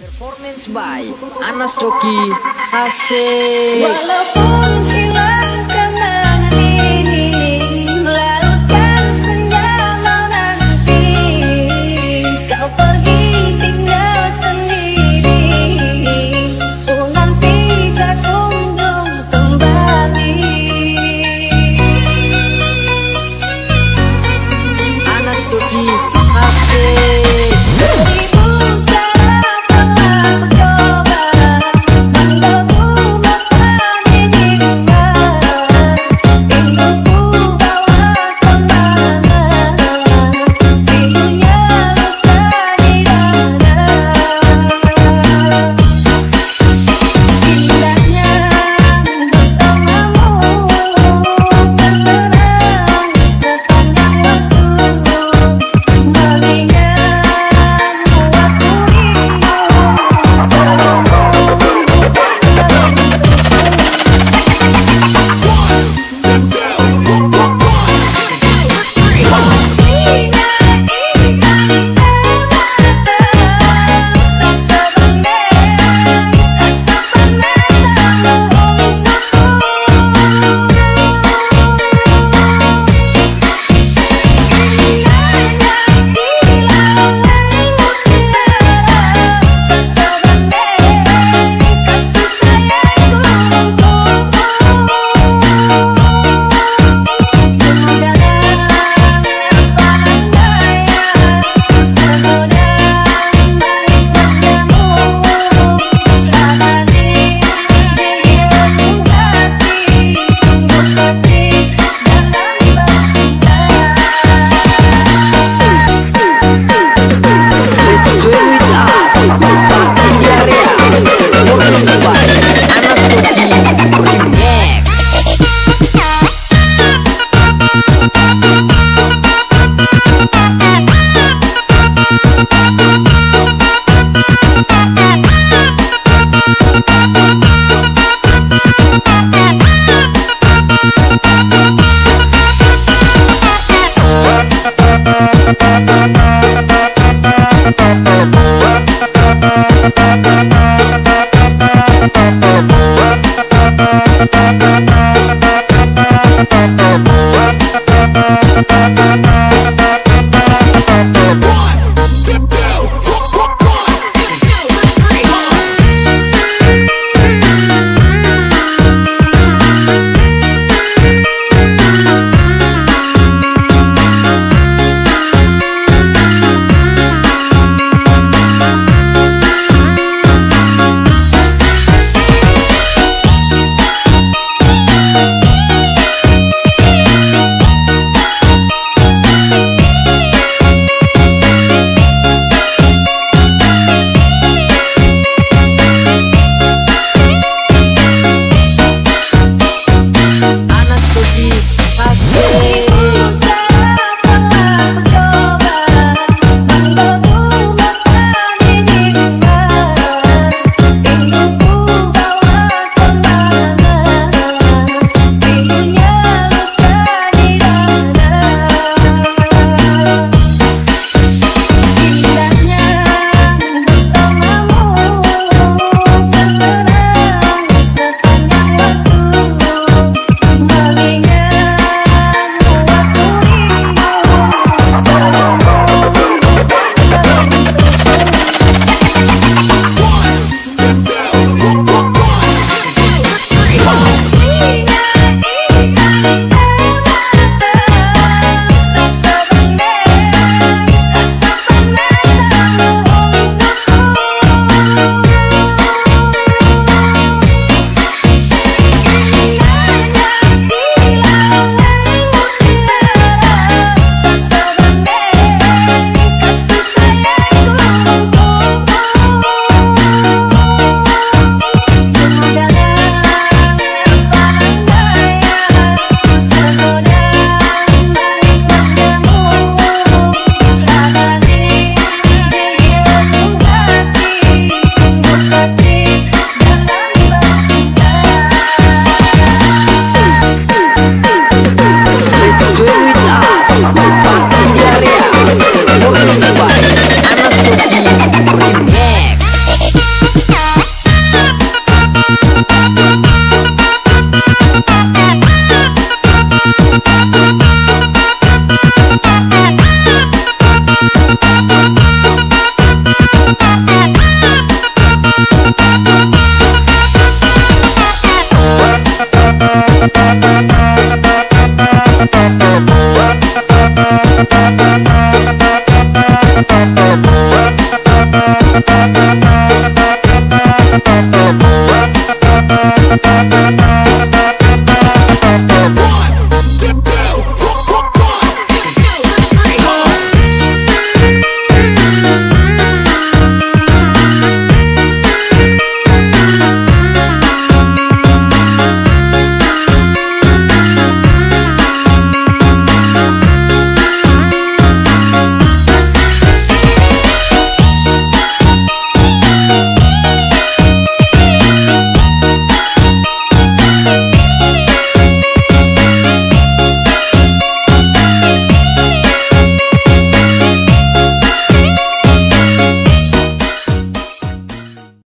Performance by Anas Coki Asik Walaupun